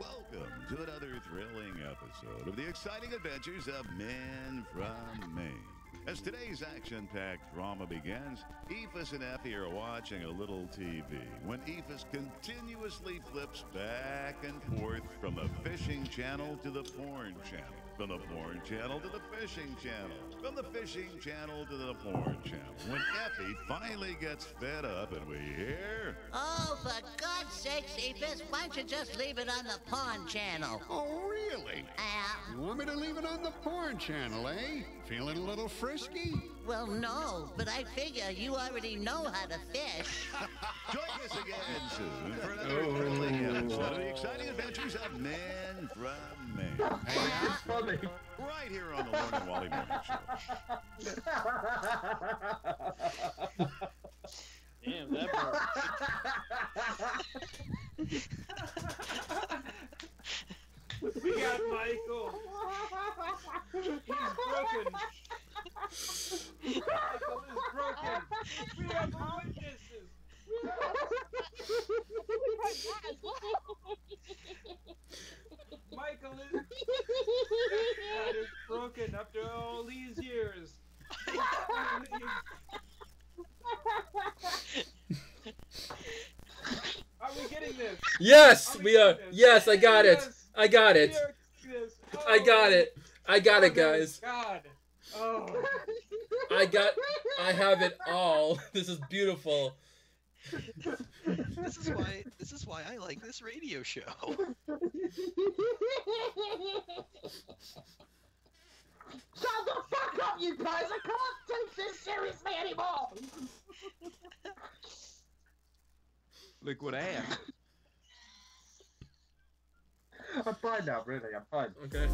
Welcome to another thrilling episode of the exciting adventures of Men from Maine. As today's action packed drama begins, Ephus and Effie are watching a little TV when Ephus continuously flips back and forth from the fishing channel to the porn channel. From the porn channel to the fishing channel. From the fishing channel to the porn channel. When Effie finally gets fed up and we hear. Oh, sake, Cephas, why don't you just leave it on the porn channel? Oh, really? Uh, You want me to leave it on the porn channel, eh? Feeling a little frisky? well, no, but I figure you already know how to fish. Join us again soon for another thrilling episode of the exciting adventures of Men from Maine. funny. Right here on the Loren and Wally Morning Show. we got Michael. He's broken. Michael is broken. We have witnesses. Michael is, God is broken after all these years. Are we getting this? Yes, we we are. Yes, I got it. I got it. We are getting this. I got it. I got it, oh, guys. God. Oh. I got. I have it all. This is beautiful. This is why this is why I like this radio show. Shut the fuck up, you guys! I can't take this seriously anymore! Liquid ass. I'm fine now, really. I'm fine. Okay.